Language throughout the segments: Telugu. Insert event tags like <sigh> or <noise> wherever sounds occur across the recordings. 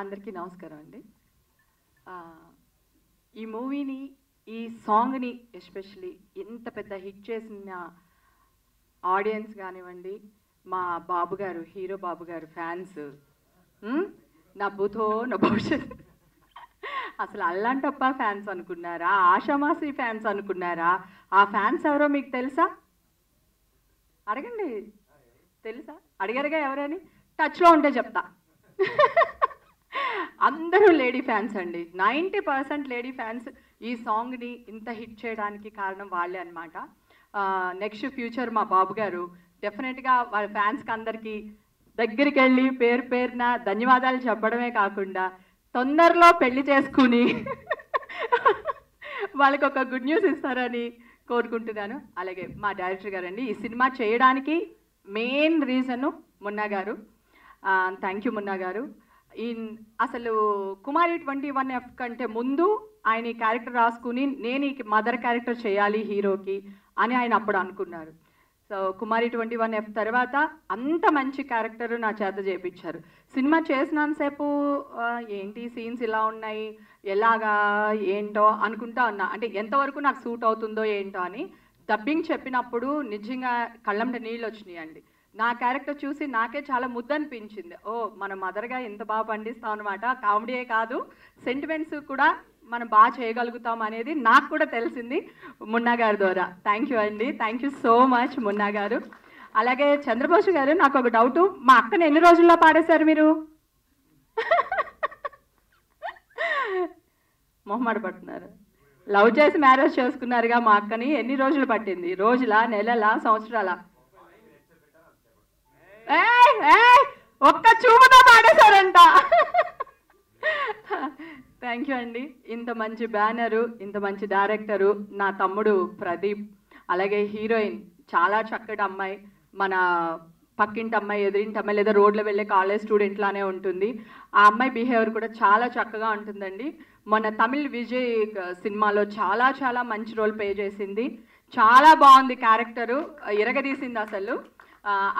అందరికీ నమస్కారం అండి. ఈ మూవీని ఈ సాంగ్ని ఎస్పెషలీ ఇంత పెద్ద హిట్ చేసిన ఆడియన్స్ కానివ్వండి మా బాబు గారు హీరో బాబు గారు ఫ్యాన్స్ నా బుధో నా భవిష్యత్. అసలు అల్లాంటప్ప ఫ్యాన్స్ అనుకున్నారా? ఆషామాసి ఫ్యాన్స్ అనుకున్నారా? ఆ ఫ్యాన్స్ ఎవరో మీకు తెలుసా? అడగండి. తెలుసా? అడిగారుగా ఎవరని? టచ్లో ఉంటే చెప్తా. అందరూ లేడీ ఫ్యాన్స్ అండి. నైంటీ పర్సెంట్ లేడీ ఫ్యాన్స్ ఈ సాంగ్ని ఇంత హిట్ చేయడానికి కారణం వాళ్ళే అనమాట నెక్స్ట్ ఫ్యూచర్ మా బాబు గారు డెఫినెట్గా వాళ్ళ ఫ్యాన్స్కి అందరికీ దగ్గరికి వెళ్ళి పేరు పేరున ధన్యవాదాలు చెప్పడమే కాకుండా తొందరలో పెళ్ళి చేసుకుని <laughs> వాళ్ళకి ఒక గుడ్ న్యూస్ ఇస్తారని కోరుకుంటున్నాను. అలాగే మా డైరెక్టర్ గారండి ఈ సినిమా చేయడానికి మెయిన్ రీజను మున్నా గారు. థ్యాంక్ యూ మున్నా గారు. ఈ అసలు కుమారి ట్వంటీ వన్ ఎఫ్ కంటే ముందు ఆయన ఈ క్యారెక్టర్ రాసుకుని నేను ఈ మదర్ క్యారెక్టర్ చేయాలి హీరోకి అని ఆయన అప్పుడు అనుకున్నారు. So Kumari twenty one F తర్వాత అంత మంచి క్యారెక్టర్ నా చేత చేయించారు సినిమా చేసినంతసేపు ఏంటి సీన్స్ ఇలా ఉన్నాయి ఎలాగా ఏంటో అనుకుంటా ఉన్నా. అంటే ఎంతవరకు నాకు సూట్ అవుతుందో ఏంటో అని డబ్బింగ్ చెప్పినప్పుడు నిజంగా కళ్ళంట నీళ్ళు వచ్చినాయి అండి నా క్యారెక్టర్ చూసి నాకే చాలా ముద్ద అనిపించింది ఓ మన మదర్గా ఎంత బాగా పండిస్తాం అనమాట కామెడీయే కాదు. సెంటిమెంట్స్ కూడా మనం బాగా చేయగలుగుతాం అనేది నాకు కూడా తెలిసింది మున్నా గారి ద్వారా. థ్యాంక్ యూ అండి. Thank you so much Munna garu. అలాగే చంద్రబోసు గారు నాకు ఒక డౌటు. మా అక్కని ఎన్ని రోజుల్లో పాడేశారు మీరు? మొహమాట పడుతున్నారు. లవ్ చేసి మ్యారేజ్ చేసుకున్నారుగా మా అక్కని. ఎన్ని రోజులు పట్టింది? రోజులా నెలలా సంవత్సరాలా? ఒక్క చూపుతో పాడేశారంట. థ్యాంక్ యూ అండి. ఇంత మంచి బ్యానరు ఇంత మంచి డైరెక్టరు నా తమ్ముడు ప్రదీప్. అలాగే హీరోయిన్ చాలా చక్కటి అమ్మాయి. మన పక్కింటి అమ్మాయి ఎదిరింటి అమ్మాయి లేదా రోడ్లో వెళ్ళే కాలేజ్ స్టూడెంట్ లానే ఉంటుంది. ఆ అమ్మాయి బిహేవియర్ కూడా చాలా చక్కగా ఉంటుందండి. మన తమిళ్ విజయ్ సినిమాలో చాలా చాలా మంచి రోల్ ప్లే చేసింది. చాలా బాగుంది క్యారెక్టరు. ఇరగదీసింది అసలు.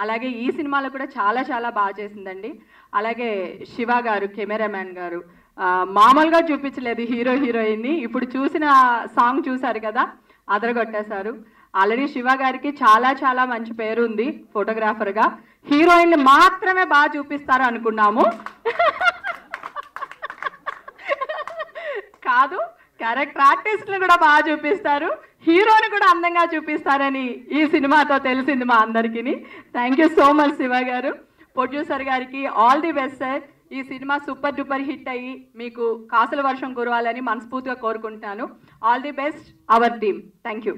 అలాగే ఈ సినిమాలో కూడా చాలా చాలా బాగా చేసిందండి. అలాగే శివ గారు కెమెరామ్యాన్ గారు మామూలుగా చూపించలేదు హీరో హీరోయిన్ని. ఇప్పుడు చూసిన సాంగ్ చూశారు కదా అదరగొట్టేశారు. ఆల్రెడీ శివ గారికి చాలా చాలా మంచి పేరు ఉంది ఫోటోగ్రాఫర్గా హీరోయిన్ మాత్రమే బాగా చూపిస్తారు అనుకున్నాము. కాదు క్యారెక్టర్ ఆర్టిస్ట్ని కూడా బాగా చూపిస్తారు. హీరోని కూడా అందంగా చూపిస్తారని ఈ సినిమాతో తెలిసింది మా అందరికీ thank you so much Shiva garu. Producer గారికి ఆల్ ది బెస్ట్ సార్ ఈ సినిమా సూపర్ డూపర్ హిట్ అయ్యి మీకు కాసుల వర్షం కురవాలని మనస్ఫూర్తిగా కోరుకుంటున్నాను. All the best our team thank you